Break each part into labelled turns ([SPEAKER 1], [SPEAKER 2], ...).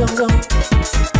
[SPEAKER 1] Go go.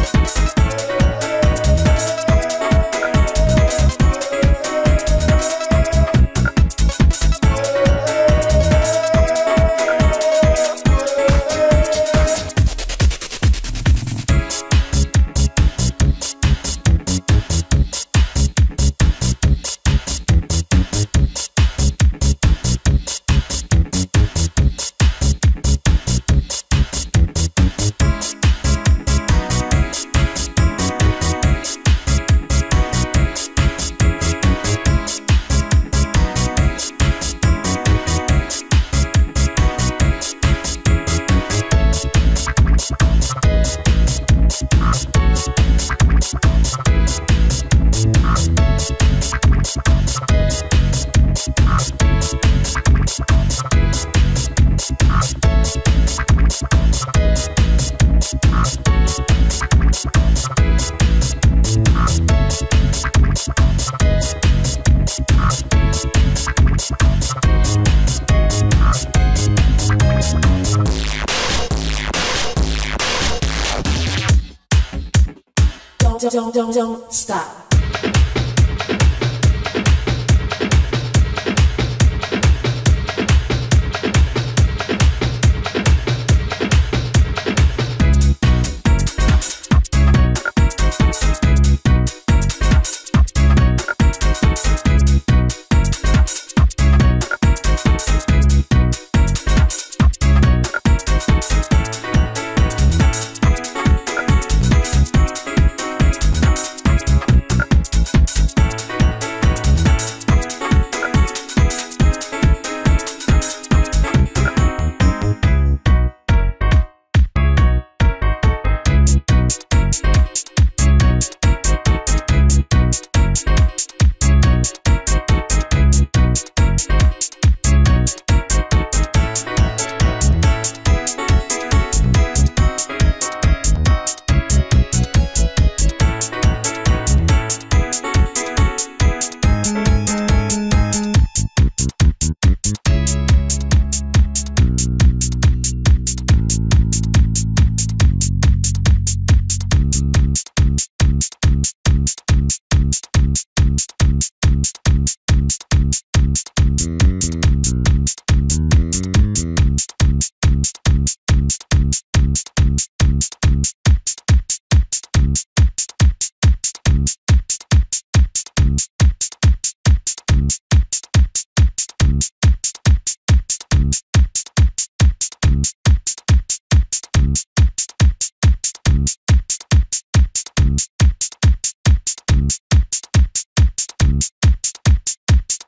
[SPEAKER 1] don't don't stop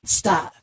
[SPEAKER 1] Stop.